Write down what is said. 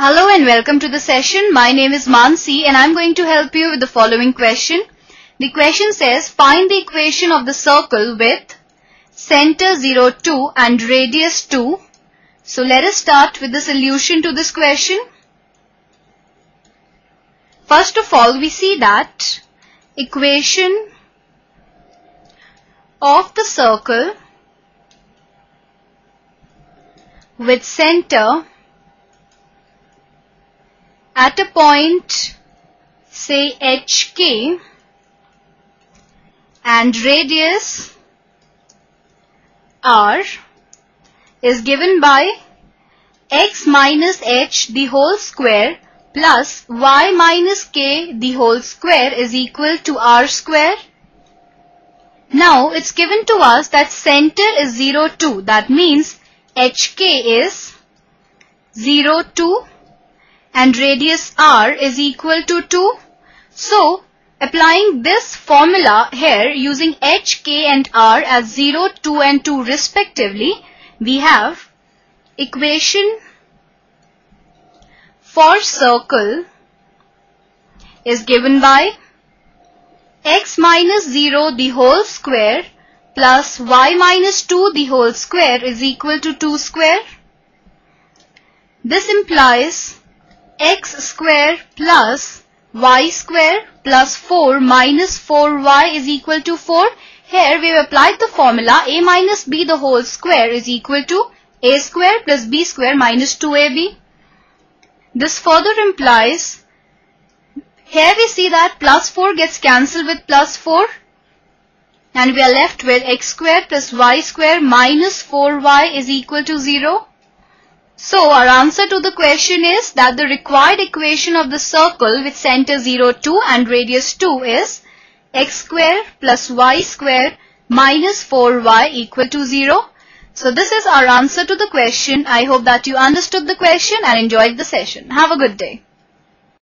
Hello and welcome to the session. My name is Mansi and I'm going to help you with the following question. The question says find the equation of the circle with center 0, 2 and radius 2. So let us start with the solution to this question. First of all, we see that equation of the circle with center at a point say HK and radius R is given by x minus h the whole square plus y minus k the whole square is equal to r square. Now it's given to us that center is 0, 2. That means hk is 0, 2 and radius r is equal to 2. So, applying this formula here using h, k and r as 0, 2 and 2 respectively, we have equation for circle is given by x minus 0 the whole square plus y minus 2 the whole square is equal to 2 square. This implies x square plus y square plus 4 minus 4y is equal to 4. Here we have applied the formula a minus b the whole square is equal to a square plus b square minus 2ab. This further implies, here we see that plus 4 gets cancelled with plus 4 and we are left with x square plus y square minus 4y is equal to 0. So our answer to the question is that the required equation of the circle with center 0, 2 and radius 2 is x square plus y square minus 4y equal to 0. So this is our answer to the question. I hope that you understood the question and enjoyed the session. Have a good day.